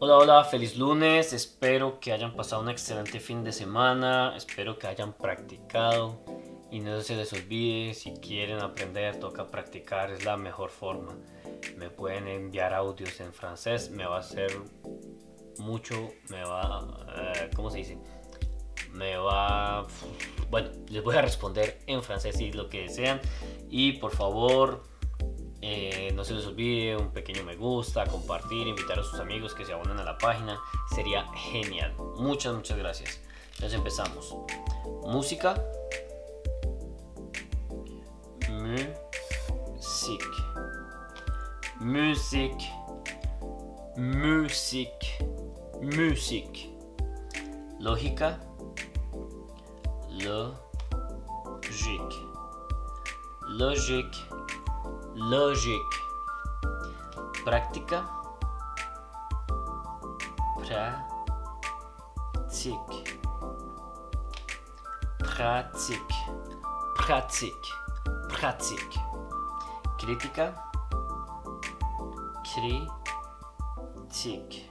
Hola, hola, feliz lunes. Espero que hayan pasado un excelente fin de semana. Espero que hayan practicado. Y no se les olvide, si quieren aprender, toca practicar, es la mejor forma. Me pueden enviar audios en francés, me va a hacer mucho, me va, eh, ¿cómo se dice? Me va, bueno, les voy a responder en francés si lo que desean. Y por favor, eh, no se les olvide un pequeño me gusta, compartir, invitar a sus amigos que se abonen a la página. Sería genial. Muchas, muchas gracias. Entonces empezamos. Música. Musique. Musique. Musique. Musique. Lógica. Logique. Logique. Logique. Práctica. Pratique. Pratique. Pratique. Pratique. Crítica. Critique.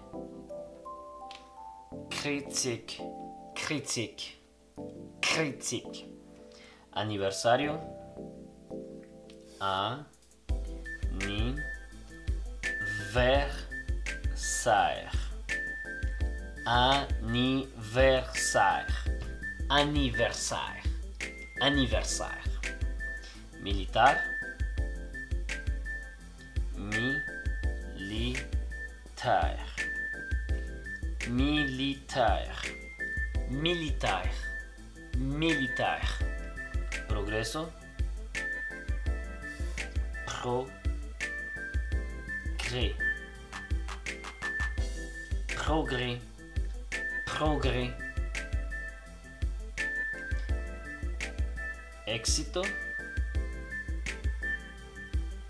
Critique. Critique. Critique. Aniversario. Anniversaire. Anniversaire. Anniversaire. Anniversaire. Militar. Militaire. Militaire. Militaire. Militaire. Progreso. Progrès. Progrès. Progrès.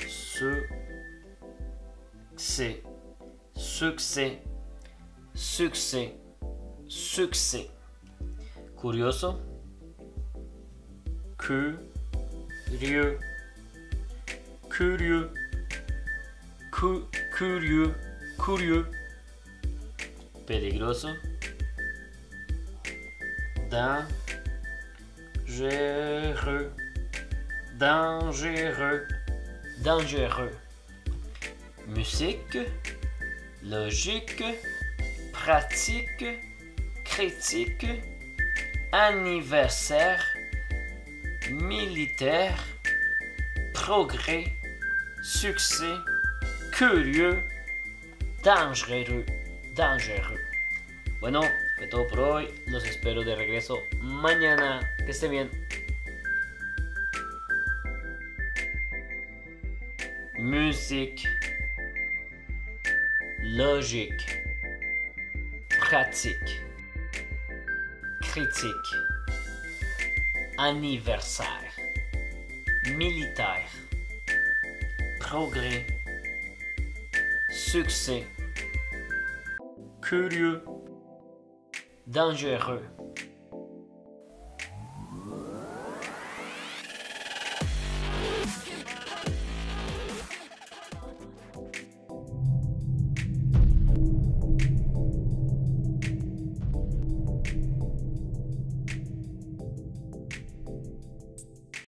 Succès. Succès. Succès. Succès. Curioso. Curieux. Curieux. Cu curieux. Curieux. Peligroso. Dangereux. Dangereux. Dangereux. Musique. Logique. Pratique. Critique. Anniversaire. Militaire. Progrès. Succès. Curieux. Dangereux. Dangereux. Bueno, fue todo por hoy. Los espero de regreso mañana. Que estén bien. Musique. Logique. Pratique. Critique. Anniversaire. Militaire. Progrès. Succès. Curieux. Dangereux.